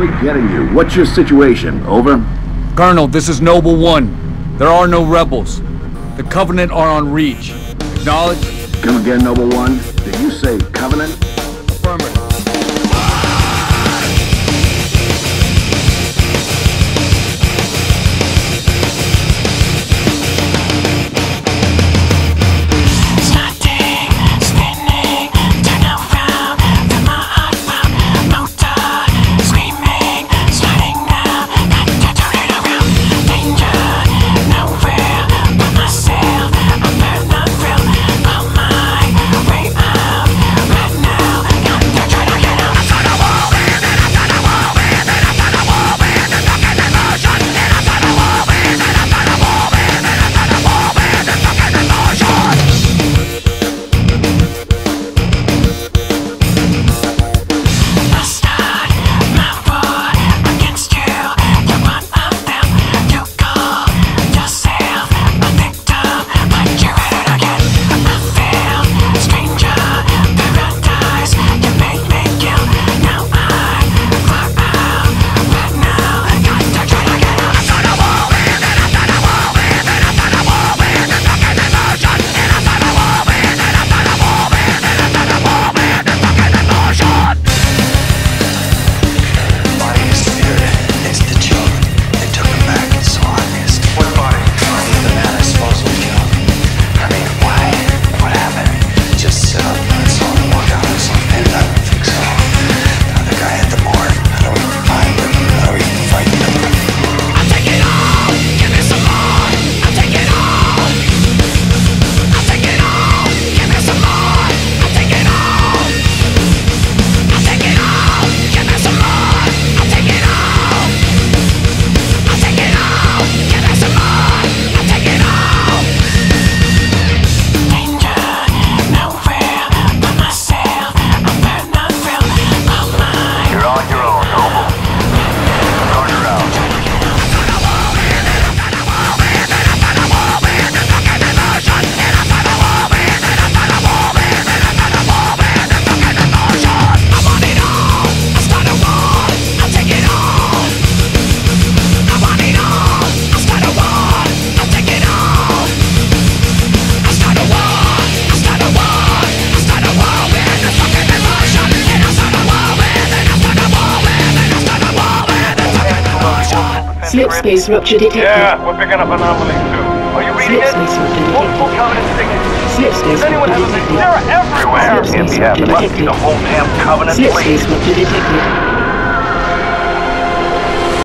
barely getting you. What's your situation? Over? Colonel, this is Noble One. There are no rebels. The Covenant are on reach. Acknowledge? Come again, Noble One. Did you say Covenant? Affirmative. Slip space rupture detected. Yeah, we're picking up anomaly too. Are you reading Slip space rupture detected. Multiple covenant signatures. Slip space rupture detected. They're everywhere! Slip space rupture detected. The whole damn covenant Slip space rupture detected.